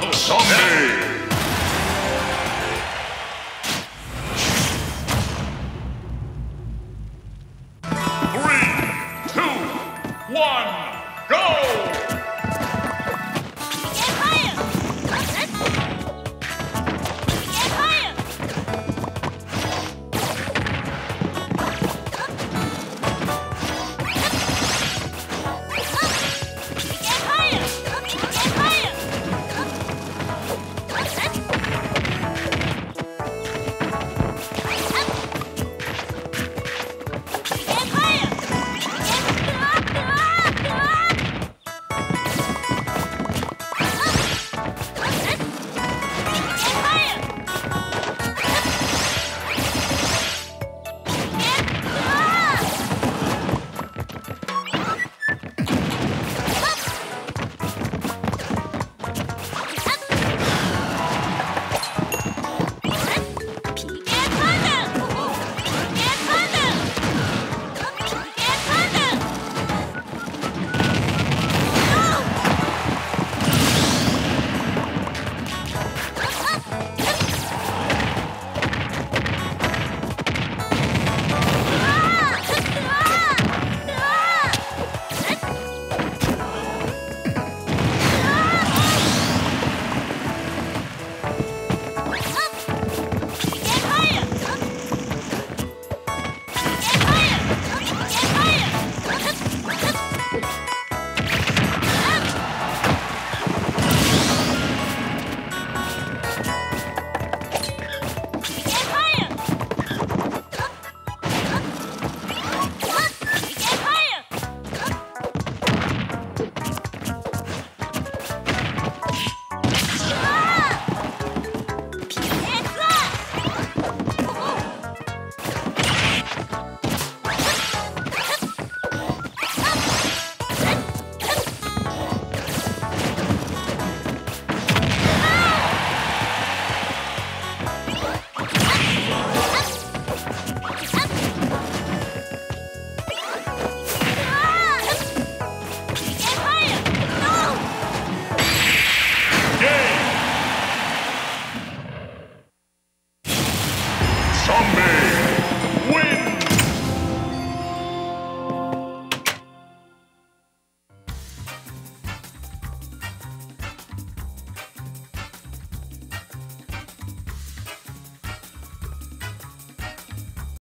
battle. Three, two, one, go!